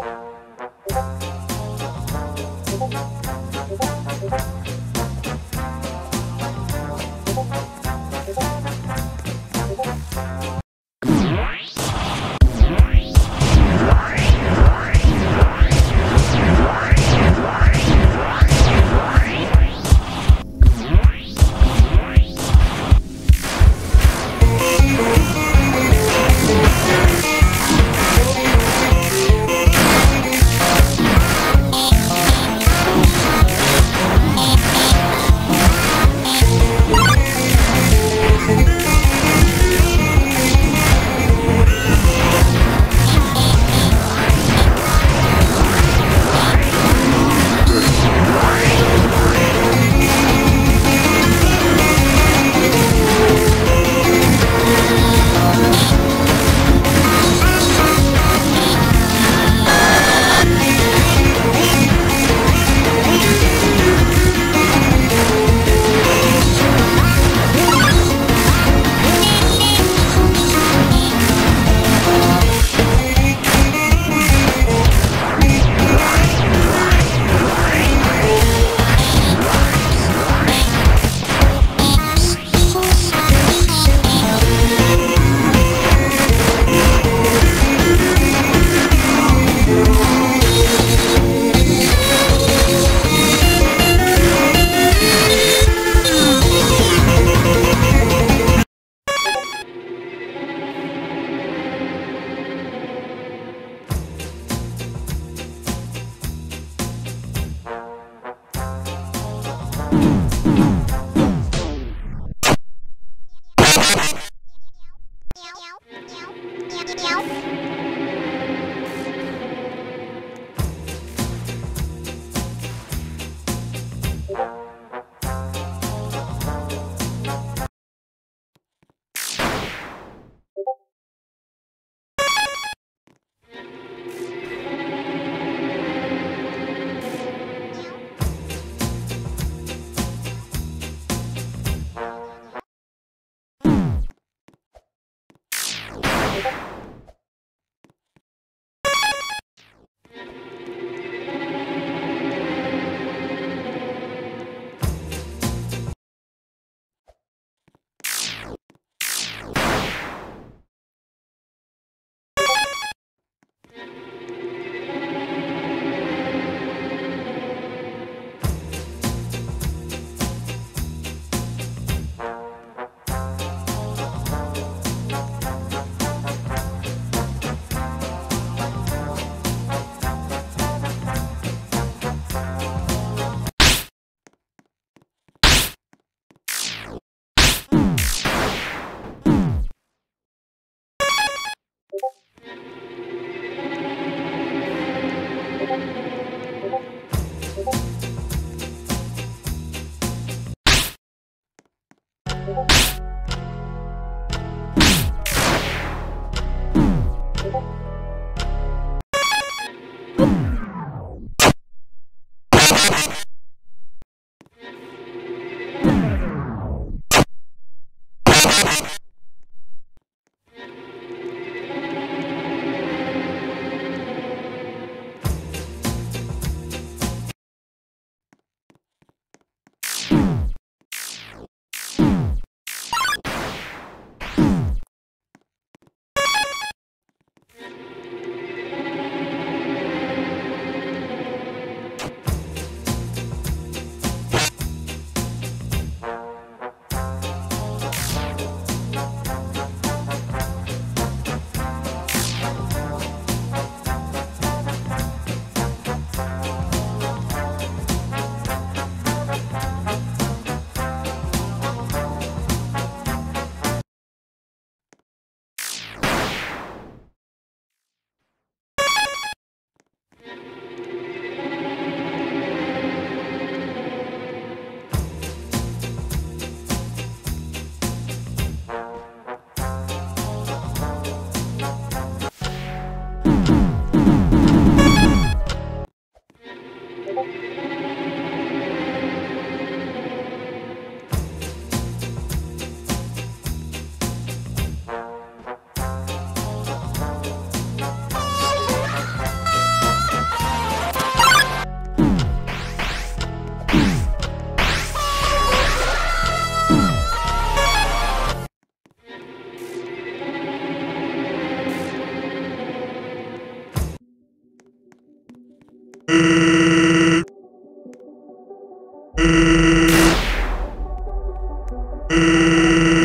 Bye. Música